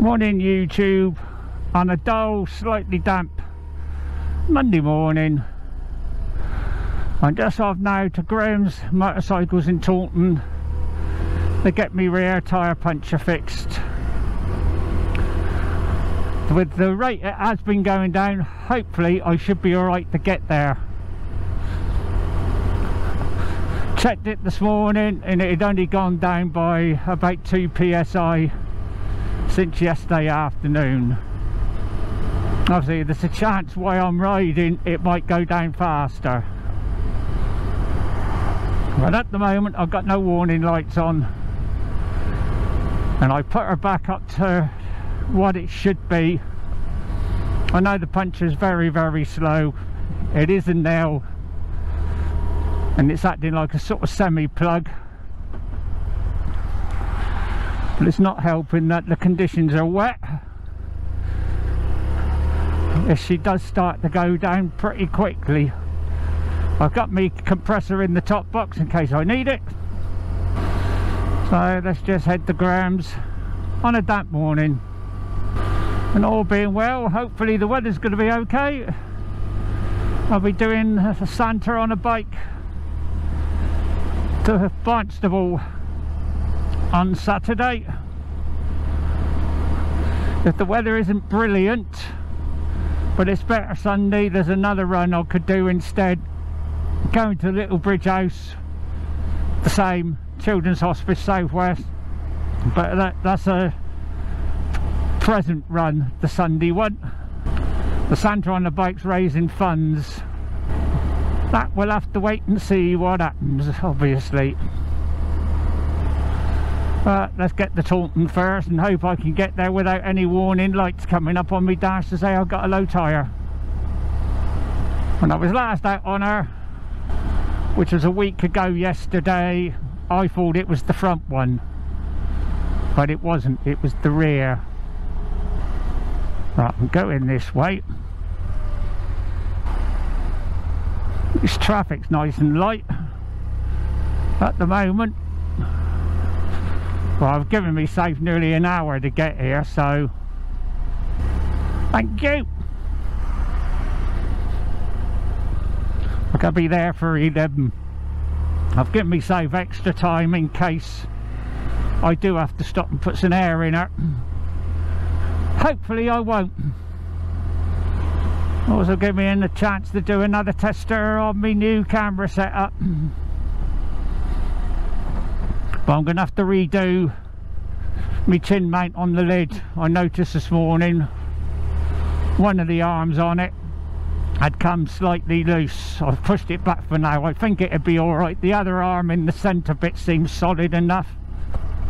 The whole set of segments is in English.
Morning YouTube on a dull, slightly damp Monday morning. I'm just off now to Graham's Motorcycles in Taunton to get me rear tyre puncture fixed. With the rate it has been going down, hopefully I should be alright to get there. Checked it this morning and it had only gone down by about 2 psi since yesterday afternoon. Obviously there's a chance while I'm riding it might go down faster. But at the moment I've got no warning lights on. And I put her back up to what it should be. I know the puncher is very very slow. It is a nail and it's acting like a sort of semi plug but it's not helping that the conditions are wet. If she does start to go down pretty quickly I've got my compressor in the top box in case I need it. So let's just head to Graham's on a damp morning. And all being well hopefully the weather's going to be okay. I'll be doing a Santa on a bike to Barnstaple on Saturday. If the weather isn't brilliant but it's better Sunday there's another run I could do instead. Going to Little Bridge House the same Children's Hospice Southwest. But that, that's a present run the Sunday one. The Santa on the bike's raising funds. That we'll have to wait and see what happens obviously let's get the Taunton first and hope I can get there without any warning lights coming up on me dash to say I've got a low tyre. When I was last out on her, which was a week ago yesterday, I thought it was the front one. But it wasn't, it was the rear. Right, I'm going this way. This traffic's nice and light at the moment well, I've given safe nearly an hour to get here, so thank you. I could be there for 11. I've given safe extra time in case I do have to stop and put some air in her. Hopefully I won't. Also give me a chance to do another tester on my new camera setup but I'm going to have to redo my chin mount on the lid. I noticed this morning one of the arms on it had come slightly loose. I've pushed it back for now. I think it'd be alright the other arm in the centre bit seems solid enough.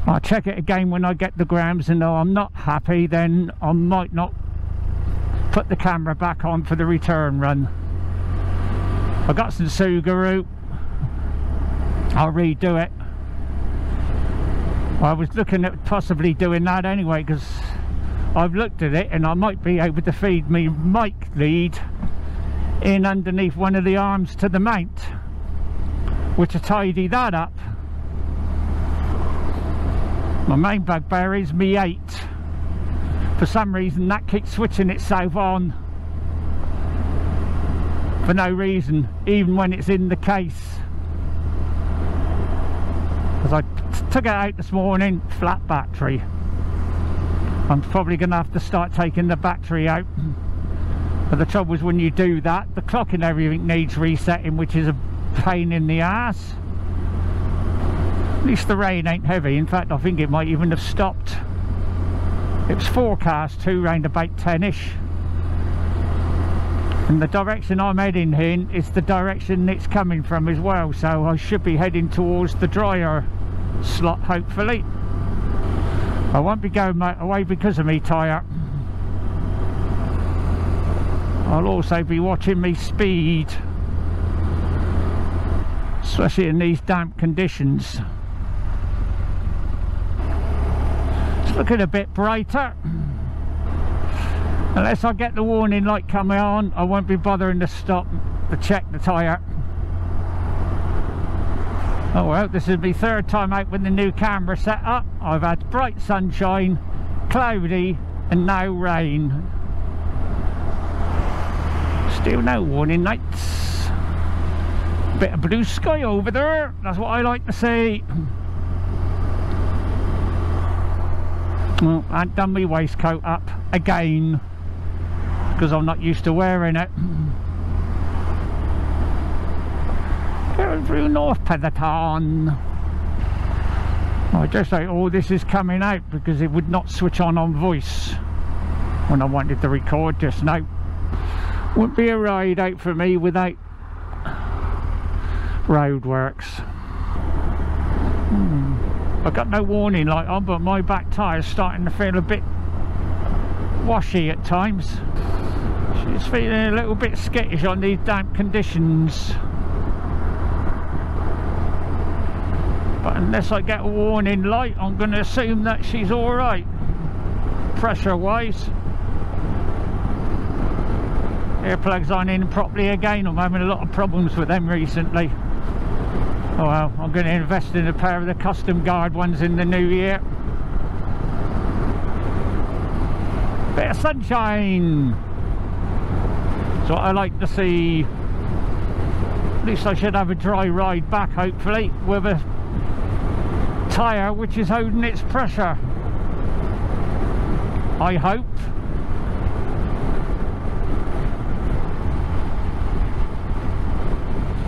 I'll check it again when I get the Graham's and though I'm not happy then I might not put the camera back on for the return run. I got some Sugru. I'll redo it I was looking at possibly doing that anyway because I've looked at it and I might be able to feed me mic lead in underneath one of the arms to the mount. Which will tidy that up. My main bugbear is me 8 for some reason that keeps switching itself on. For no reason even when it's in the case because I took it out this morning flat battery. I'm probably going to have to start taking the battery out. But the trouble is when you do that the clock and everything needs resetting which is a pain in the ass. At least the rain ain't heavy. In fact I think it might even have stopped. It was forecast to round about 10ish and the direction I'm heading in is the direction it's coming from as well so I should be heading towards the drier slot hopefully. I won't be going away because of me tyre. I'll also be watching me speed especially in these damp conditions. It's looking a bit brighter. Unless I get the warning light coming on I won't be bothering to stop to check the tyre Oh well, this is my third time out with the new camera set up. I've had bright sunshine cloudy and now rain. Still no warning lights. Bit of blue sky over there, that's what I like to see. Well, I have done my waistcoat up again because I'm not used to wearing it. Going through North Petherton. I just say, oh, this is coming out because it would not switch on on voice when I wanted to record just now. Wouldn't be a ride out for me without roadworks. Hmm. I got no warning light on, but my back tyre's starting to feel a bit washy at times. She's feeling a little bit skittish on these damp conditions. Unless I get a warning light I'm going to assume that she's alright pressure wise. Earplugs aren't in properly again. I'm having a lot of problems with them recently. Oh well I'm going to invest in a pair of the custom guard ones in the new year. Bit of sunshine. So I like to see. At least I should have a dry ride back hopefully with a tyre which is holding its pressure. I hope.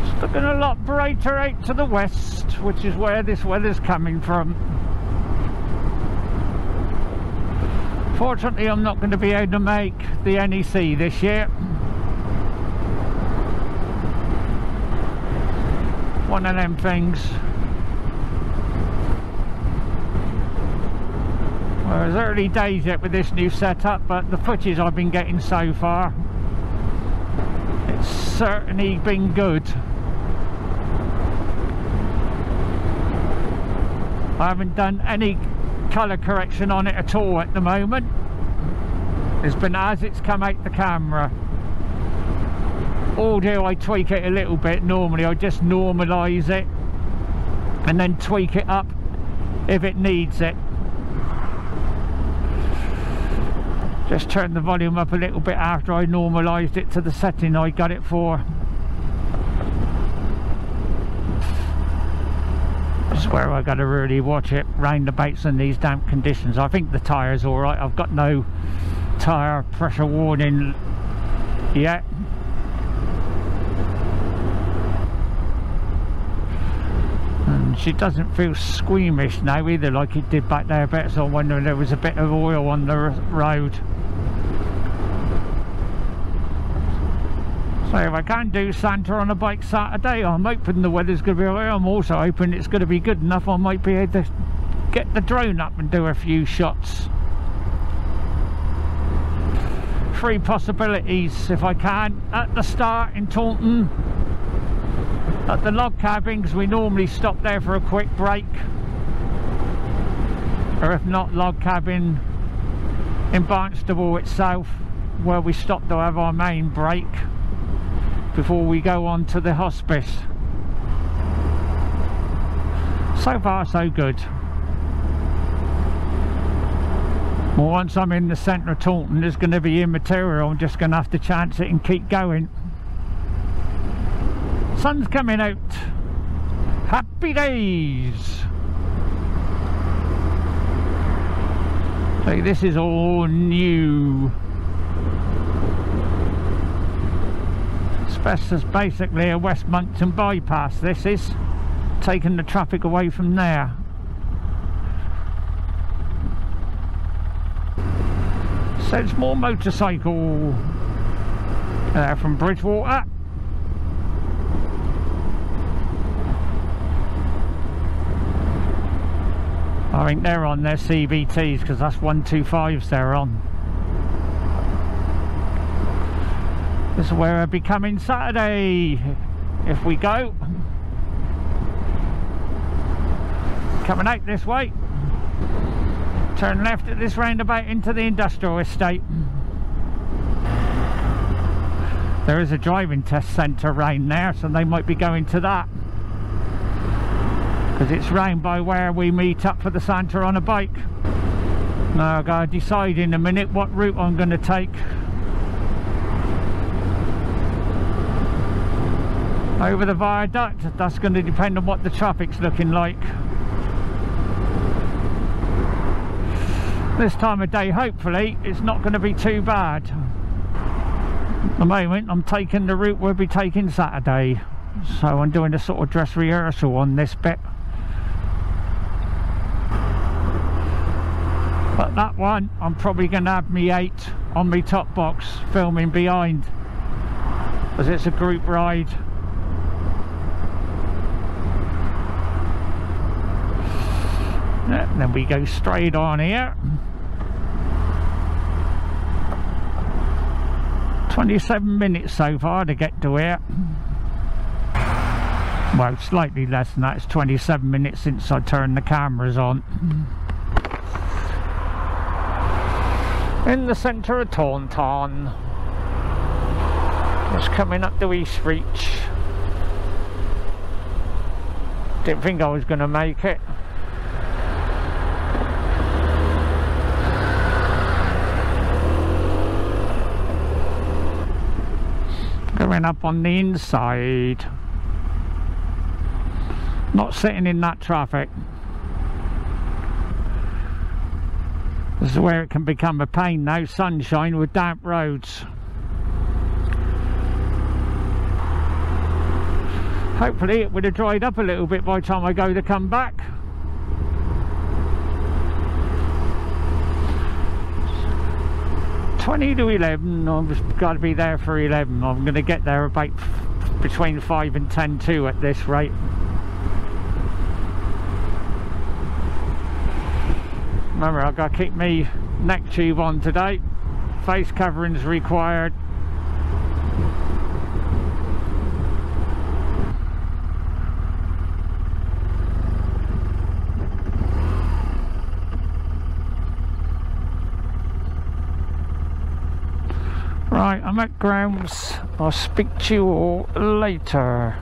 It's looking a lot brighter out to the west which is where this weather's coming from. Fortunately I'm not going to be able to make the NEC this year. One of them things Well, it's early days yet with this new setup, but the footage I've been getting so far, it's certainly been good. I haven't done any colour correction on it at all at the moment. It's been as it's come out the camera. Audio I tweak it a little bit normally, I just normalise it and then tweak it up if it needs it. Just turned the volume up a little bit after I normalised it to the setting I got it for. This is where I got to really watch it roundabouts in these damp conditions. I think the tyre's alright I've got no tyre pressure warning yet she doesn't feel squeamish now either like it did back there but so wondering there was a bit of oil on the road So if I can do Santa on a bike Saturday, I'm hoping the weather's going to be alright. I'm also hoping it's going to be good enough I might be able to get the drone up and do a few shots. Three possibilities if I can. At the start in Taunton, at the log cabins, we normally stop there for a quick break. Or if not, log cabin in Barnstaple itself, where we stop to have our main break before we go on to the hospice. So far so good. Well, once I'm in the centre of Taunton, there's going to be immaterial. I'm just going to have to chance it and keep going. Sun's coming out. Happy days. So this is all new. This is basically a West Monkton bypass this is taking the traffic away from there so it's more motorcycle uh, from Bridgwater I think they're on their CBTs because that's 125s they're on This is where I'll be coming Saturday if we go. Coming out this way. Turn left at this roundabout into the industrial estate. There is a driving test centre round there, so they might be going to that. Because it's round by where we meet up for the Santa on a bike. Now I've got to decide in a minute what route I'm going to take. Over the viaduct, that's going to depend on what the traffic's looking like. This time of day, hopefully, it's not going to be too bad. At the moment, I'm taking the route we'll be taking Saturday. So I'm doing a sort of dress rehearsal on this bit. But that one, I'm probably going to have me 8 on my top box filming behind. Because it's a group ride. Then we go straight on here. 27 minutes so far to get to here. Well, slightly less than that. It's 27 minutes since I turned the cameras on. In the centre of Taunton. Just coming up to East Reach. Didn't think I was going to make it. Going up on the inside. Not sitting in that traffic. This is where it can become a pain now, sunshine with damp roads. Hopefully it would have dried up a little bit by the time I go to come back. Twenty to eleven. I've got to be there for eleven. I'm going to get there about between five and ten two at this rate. Remember, I've got to keep me neck tube on today. Face coverings required. Right, I'm at Graham's. I'll speak to you all later.